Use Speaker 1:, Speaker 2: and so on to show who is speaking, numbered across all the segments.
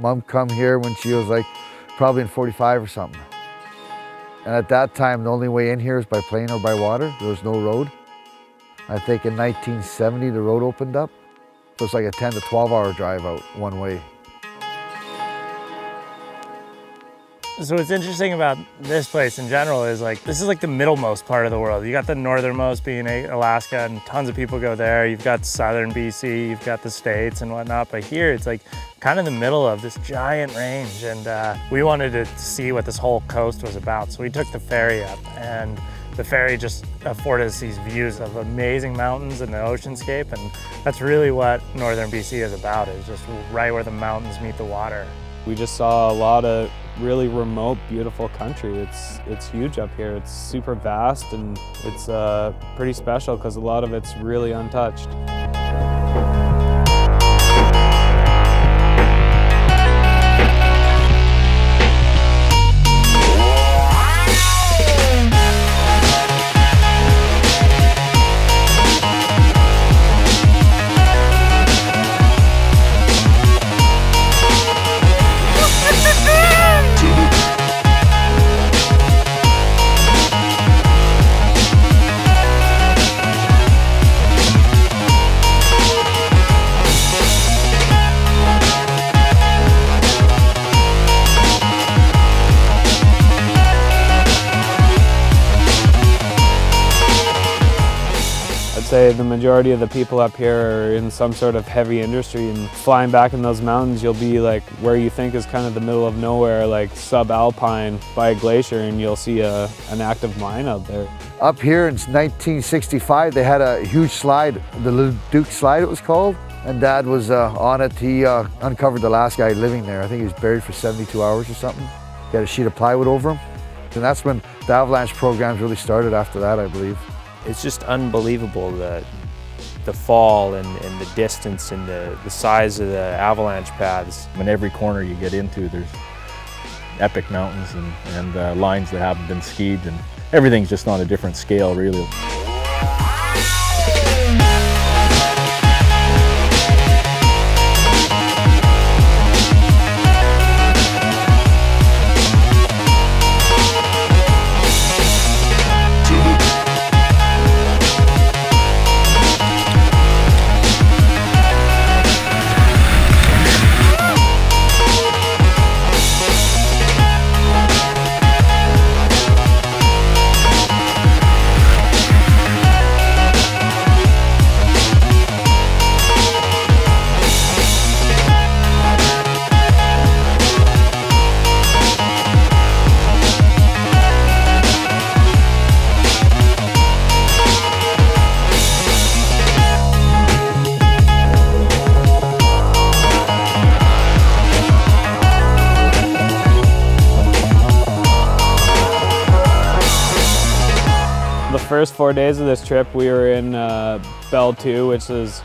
Speaker 1: Mom come here when she was like probably in 45 or something. And at that time, the only way in here is by plane or by water. There was no road. I think in 1970, the road opened up. So it's like a 10 to 12 hour drive out one way.
Speaker 2: So what's interesting about this place in general is like, this is like the middlemost part of the world. You got the northernmost being Alaska and tons of people go there. You've got southern BC, you've got the States and whatnot. But here it's like kind of the middle of this giant range. And uh, we wanted to see what this whole coast was about. So we took the ferry up and the ferry just afforded us these views of amazing mountains and the oceanscape. And that's really what northern BC is about, is just right where the mountains meet the water.
Speaker 3: We just saw a lot of really remote, beautiful country. It's, it's huge up here. It's super vast and it's uh, pretty special because a lot of it's really untouched. Say the majority of the people up here are in some sort of heavy industry and flying back in those mountains you'll be like where you think is kind of the middle of nowhere like subalpine by a glacier and you'll see a, an active mine out there.
Speaker 1: Up here in 1965 they had a huge slide, the Duke slide it was called and dad was uh, on it. He uh, uncovered the last guy living there. I think he was buried for 72 hours or something. He had a sheet of plywood over him. And that's when the avalanche programs really started after that, I believe
Speaker 4: it's just unbelievable the, the fall and, and the distance and the, the size of the avalanche paths.
Speaker 5: In every corner you get into, there's epic mountains and, and uh, lines that haven't been skied and everything's just on a different scale really.
Speaker 3: First four days of this trip, we were in uh, Bell 2, which is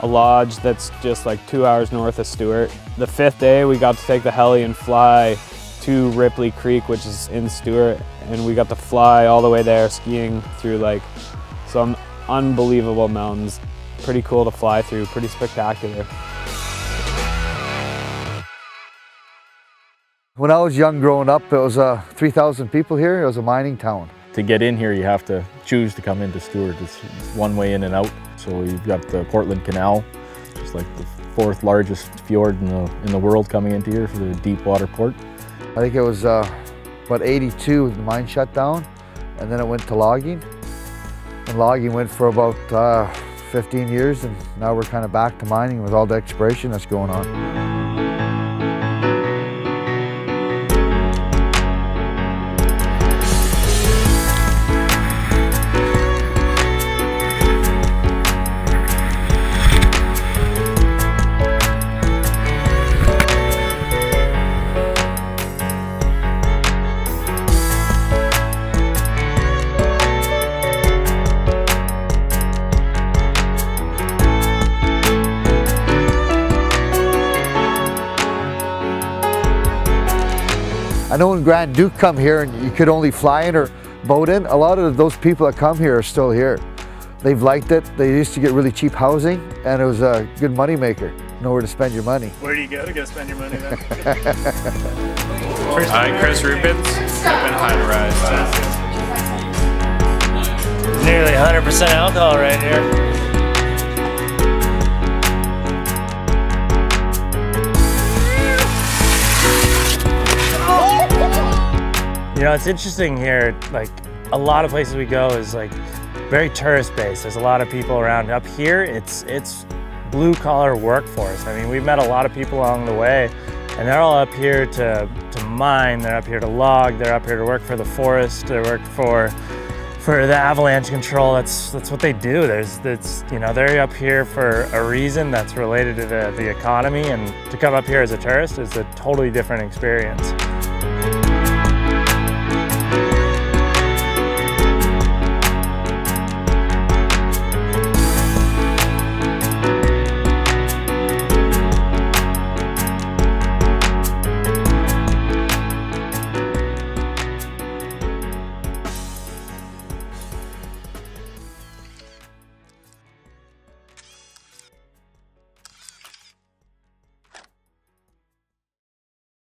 Speaker 3: a lodge that's just like two hours north of Stewart. The fifth day, we got to take the heli and fly to Ripley Creek, which is in Stewart, and we got to fly all the way there, skiing through like some unbelievable mountains. Pretty cool to fly through, pretty spectacular.
Speaker 1: When I was young growing up, it was uh, 3,000 people here. It was a mining town
Speaker 5: to get in here, you have to choose to come into Stewart. It's one way in and out. So you've got the Portland Canal, just like the fourth largest fjord in the, in the world coming into here for the deep water port.
Speaker 1: I think it was uh, about 82 the mine shut down and then it went to logging. And logging went for about uh, 15 years and now we're kind of back to mining with all the exploration that's going on. I know when Granduc come here and you could only fly in or boat in, a lot of those people that come here are still here. They've liked it. They used to get really cheap housing and it was a good money maker. nowhere to spend your money.
Speaker 2: Where do you go to go spend your money then?
Speaker 3: Hi, Chris Rubens. I've been Hyderized.
Speaker 2: Nearly 100% alcohol right here. You know, it's interesting here, like a lot of places we go is like very tourist based. There's a lot of people around. Up here, it's it's blue collar workforce. I mean, we've met a lot of people along the way and they're all up here to, to mine, they're up here to log, they're up here to work for the forest, they work for for the avalanche control. That's that's what they do. There's that's you know they're up here for a reason that's related to the, the economy, and to come up here as a tourist is a totally different experience.